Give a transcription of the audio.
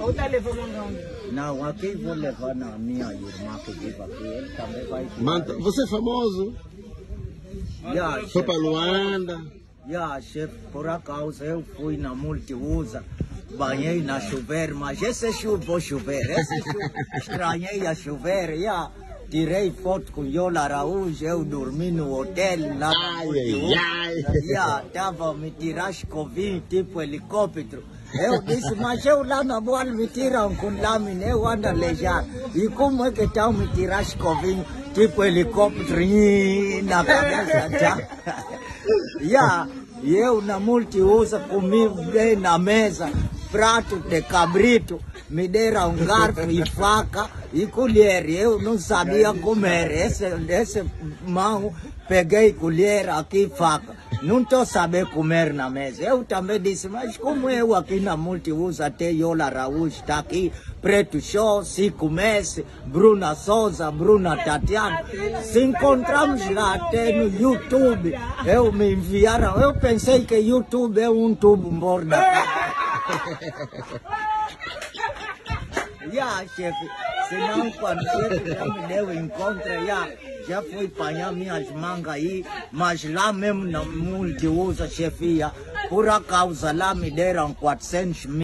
Ou tá levando um Não, aqui vou levar na minha irmã que vive aqui, ele também vai. Manda. Você é famoso? Yeah, Foi para Luanda. Yeah, chefe, por acaso eu fui na multiusa, banhei na chuveiro, mas esse chuva vou chover, esse chuva, estranhei a chover, yeah. Tirei foto com Yola Araújo, eu dormi no hotel lá na Ai, multiusa. ai, Yeah, tava me tirar escovinho, tipo helicóptero. Eu disse, mas eu lá na boa me tiram com lâmina, eu ando a alejar. E como é que estão me tirar escovinho, tipo helicóptero, na cabeça, tá? yeah, e eu na multiusa comi bem na mesa, prato de cabrito, me deram garfo e faca e colher. Eu não sabia comer. Esse, esse mão, peguei colher aqui faca. Não estou sabendo comer na mesa. Eu também disse, mas como eu aqui na multiusa, até Yola Araújo está aqui, Preto Show, Cico Messi, Bruna Souza, Bruna Tatiana, se encontramos lá até no YouTube, eu me enviaram, eu pensei que YouTube é um tubo morto. Já, chefe, senão quando chefe já me deu encontro, já, já fui apanhar minhas mangas aí, mas lá mesmo na multiusa, chefia, por acaso lá me deram 400 mil.